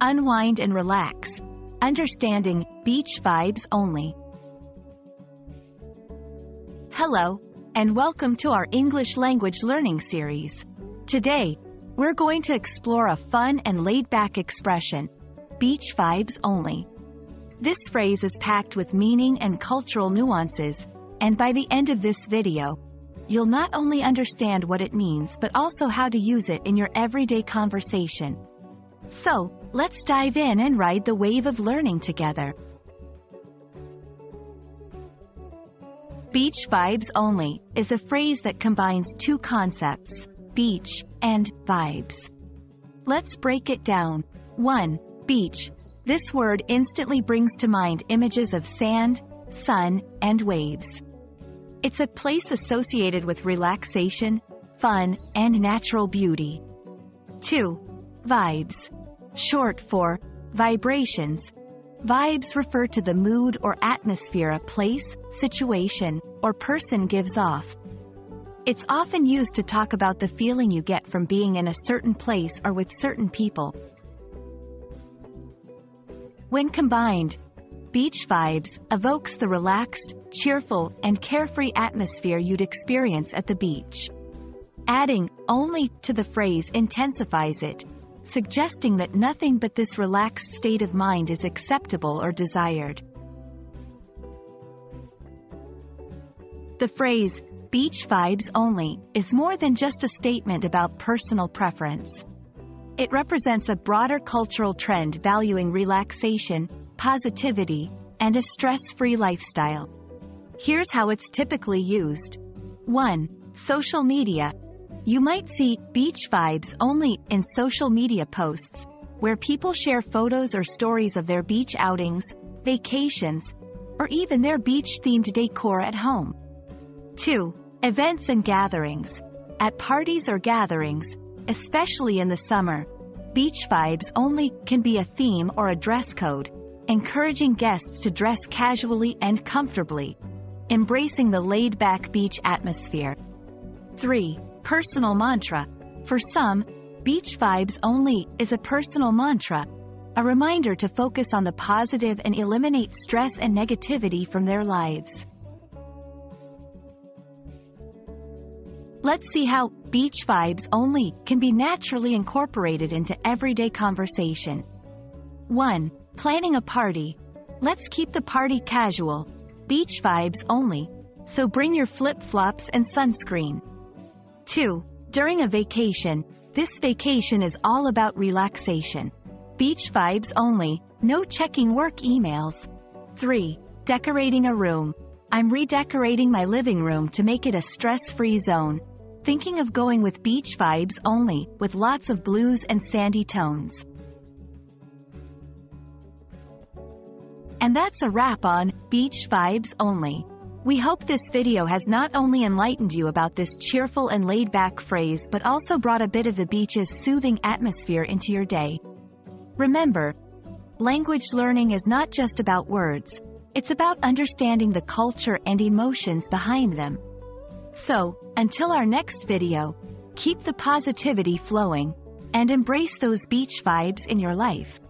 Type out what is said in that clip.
unwind and relax. Understanding beach vibes only. Hello, and welcome to our English language learning series. Today, we're going to explore a fun and laid-back expression, beach vibes only. This phrase is packed with meaning and cultural nuances, and by the end of this video, you'll not only understand what it means but also how to use it in your everyday conversation. So, let's dive in and ride the wave of learning together. Beach vibes only is a phrase that combines two concepts, beach and vibes. Let's break it down. 1. Beach. This word instantly brings to mind images of sand, sun, and waves. It's a place associated with relaxation, fun, and natural beauty. 2. Vibes. Short for vibrations. Vibes refer to the mood or atmosphere a place, situation, or person gives off. It's often used to talk about the feeling you get from being in a certain place or with certain people. When combined, Beach Vibes evokes the relaxed, cheerful, and carefree atmosphere you'd experience at the beach. Adding only to the phrase intensifies it, suggesting that nothing but this relaxed state of mind is acceptable or desired. The phrase, beach vibes only, is more than just a statement about personal preference. It represents a broader cultural trend valuing relaxation, positivity, and a stress-free lifestyle. Here's how it's typically used. 1. Social media. You might see beach vibes only in social media posts, where people share photos or stories of their beach outings, vacations, or even their beach-themed decor at home. 2. Events and gatherings. At parties or gatherings, especially in the summer, beach vibes only can be a theme or a dress code, encouraging guests to dress casually and comfortably, embracing the laid-back beach atmosphere. 3. Personal mantra. For some, beach vibes only is a personal mantra, a reminder to focus on the positive and eliminate stress and negativity from their lives. Let's see how beach vibes only can be naturally incorporated into everyday conversation. 1. Planning a party. Let's keep the party casual. Beach vibes only. So bring your flip-flops and sunscreen. 2. During a vacation. This vacation is all about relaxation. Beach vibes only. No checking work emails. 3. Decorating a room. I'm redecorating my living room to make it a stress-free zone. Thinking of going with beach vibes only, with lots of blues and sandy tones. And that's a wrap on Beach Vibes Only. We hope this video has not only enlightened you about this cheerful and laid-back phrase but also brought a bit of the beach's soothing atmosphere into your day. Remember, language learning is not just about words, it's about understanding the culture and emotions behind them. So, until our next video, keep the positivity flowing, and embrace those beach vibes in your life.